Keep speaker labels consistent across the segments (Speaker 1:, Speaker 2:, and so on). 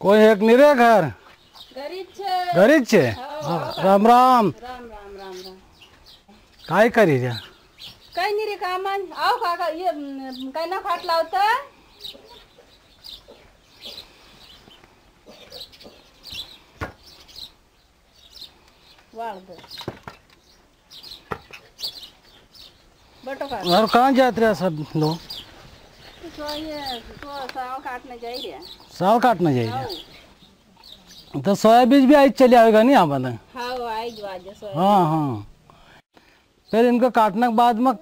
Speaker 1: કોઈ એક નહીં રે ઘર
Speaker 2: ઘરી જ છે
Speaker 1: ઘરે જ છે હા, રામ રામ
Speaker 2: રામ રામ રામ રામ
Speaker 1: काय કરી રહ્યા
Speaker 2: કઈ નહીં રે કામ જ. આવો કાકા ये કઈ ના ખાટ લાવતા વાળ દો બટો કાકા
Speaker 1: और कहाँ जाते रहे सब लोग
Speaker 2: તો ये તો સાવ કાટને જઈ રહ્યા
Speaker 1: साल काटना जाएगा
Speaker 2: हाँ।
Speaker 1: तो सोया बीज भी आज चले आएगा नहीं
Speaker 2: हाँ बंद
Speaker 1: हाँ हाँ फिर इनको काटने के बाद में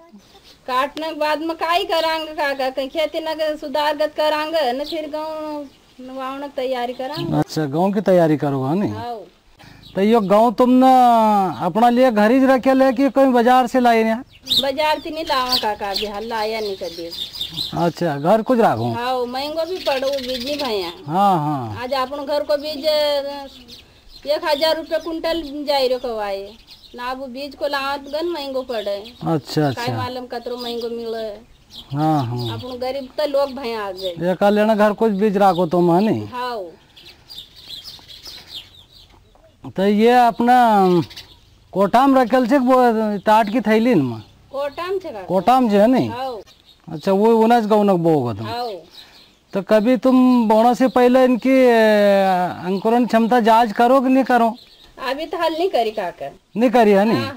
Speaker 2: काटने के बाद में का ही करांगे काका कहीं खेती ना सुधार गत करांगे ना फिर गाँव वावण तैयारी करांगे।
Speaker 1: अच्छा गाँव की तैयारी करोगा हाँ नहीं?
Speaker 2: हाँ।
Speaker 1: तो ये गाँव तुमने अपना लिए घर ही रखे ले कि कहीं बाज़ार से लाए यहाँ
Speaker 2: बाज़ार से नहीं लावा काका अभी हल्ला आया नहीं दे
Speaker 1: अच्छा घर कुछ राखो?
Speaker 2: हाउ महंगो भी पड़ो बीज भैया।
Speaker 1: हाँ हाँ।
Speaker 2: आज अपन घर को बीज एक हज़ार रुपये कुंटल जाई रो कवाए ना अब बीज को लावत गन महंगो पड़े।
Speaker 1: अच्छा अच्छा।
Speaker 2: मालूम कतरो महंगो मिले।
Speaker 1: हाँ हाँ।
Speaker 2: अपन गरीब तो लोग भैया आ गए।
Speaker 1: लेना घर कुछ बीज राखो तुम है नहीं?
Speaker 2: हाउ
Speaker 1: तो ये अपना कोटा में रखल छे टाट की थैली में?
Speaker 2: कोटाम छे काका
Speaker 1: कोटा में है नहीं? अच्छा वो उन्हें गौनक बोगा तुम। तो कभी तुम बोने से पहले इनकी अंकुरण क्षमता जाँच करो कि नहीं करो?
Speaker 2: अभी तो हल नहीं करी काका।
Speaker 1: नहीं करी है नहीं?
Speaker 2: हाँ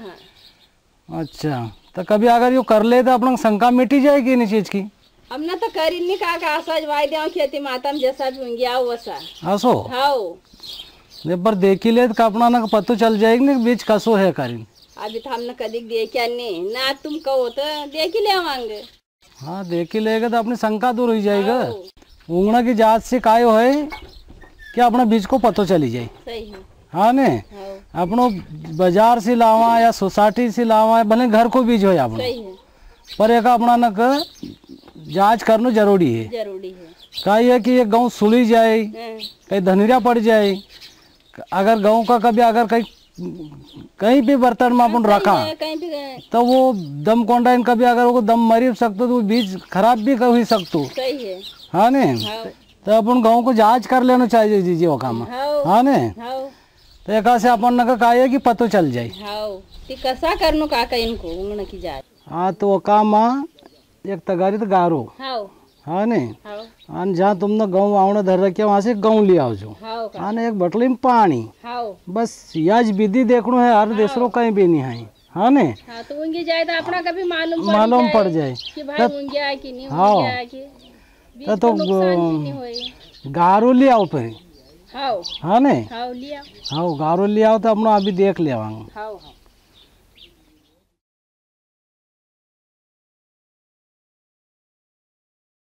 Speaker 2: हाँ।
Speaker 1: अच्छा तो कभी अगर यो कर ले तो अपना शंका मिटी जाएगी इन चीज़ की?
Speaker 2: हमने तो करी नहीं काका आसाज वाई दे खेती माता में जैसा भी होंगे आओ वैसा।
Speaker 1: असो
Speaker 2: हाउ।
Speaker 1: ये पर देखी ले तो अपना ना पतो चल जाएगी ना कि बीच कसो है करीन।
Speaker 2: अभी तो हमने कदी देखा नहीं। ना तुम कहो तो देख ही ले आवांगे।
Speaker 1: हाँ देख ही लेगा तो अपनी शंका दूर हो जाएगा। उंगना की जाँच से काय है कि अपना बीज को पतो चली जाए।
Speaker 2: सही है।
Speaker 1: हाँ ने? अपनो बाज़ार से लावा या सोसाइटी से लावा भले घर को बीज हो अपनो।
Speaker 2: सही है।
Speaker 1: पर एक अपना न क जाँच करना ज़रूरी है।
Speaker 2: ज़रूरी है।
Speaker 1: का है कि ये गाँव सुली जाए
Speaker 2: हाँ,
Speaker 1: कहीं धनिया पड़ जाए अगर गाँव का कभी अगर कहीं कहीं भी बर्तन में अपन रखा
Speaker 2: कहीं भी गए,
Speaker 1: तो वो दम कोंडाइन कभी अगर वो दम मरी सकतो तो बीज खराब भी हो सकतो।
Speaker 2: सही है।
Speaker 1: हाँ ने
Speaker 2: हाउ
Speaker 1: तो अपन गाँव को जाँच कर लेना चाहिए जी जी वो काम
Speaker 2: हाउ
Speaker 1: हाँ ने
Speaker 2: हाउ
Speaker 1: तो एक से अपन न का है कि पतो चल जाए।
Speaker 2: ती कसा करनो काका इनको उंगण की जात
Speaker 1: हाँ तो वो काम एक तगारी तो गारो। हाँ। હા
Speaker 2: ને
Speaker 1: અને જ્યાં તમને है हर हाँ ने
Speaker 2: हाँ तो उंगी जाए तो अपना कभी मालूम पड़
Speaker 1: मालूम पड़ जाए।
Speaker 2: कि भाई उंगी आए कि नहीं
Speaker 1: हाँ
Speaker 2: आए कि
Speaker 1: तो,
Speaker 2: तो
Speaker 1: गारो ले आओ पे
Speaker 2: हाँ
Speaker 1: हाँ ने
Speaker 2: हाँ लिया
Speaker 1: हाँ ले आओ तो अपना अभी देख ले
Speaker 2: हाँ हाँ।